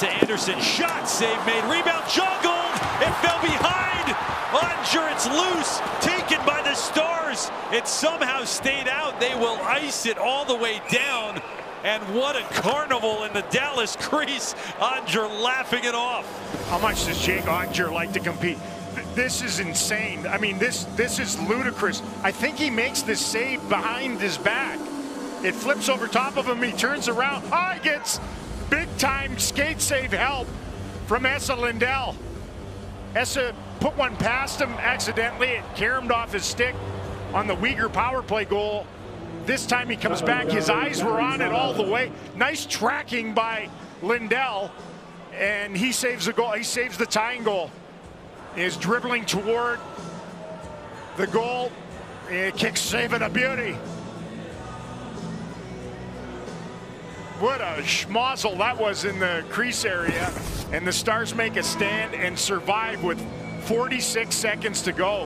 to Anderson. Shot save made. Rebound. Juggled. It fell behind. Oettinger, it's loose. Taken by the Stars. It somehow stayed out. They will ice it all the way down. And what a carnival in the Dallas crease. Oettinger laughing it off. How much does Jake Oettinger like to compete? This is insane. I mean, this this is ludicrous. I think he makes this save behind his back. It flips over top of him. He turns around. Ah, oh, he gets time skate save help from Esa Lindell. Esa put one past him accidentally. It caromed off his stick on the Weegar power play goal. This time he comes back. His eyes were on it all the way. Nice tracking by Lindell. And he saves the goal. He saves the tying goal. Is dribbling toward the goal. He kicks saving a beauty. What a schmozzle that was in the crease area. And the Stars make a stand and survive with 46 seconds to go.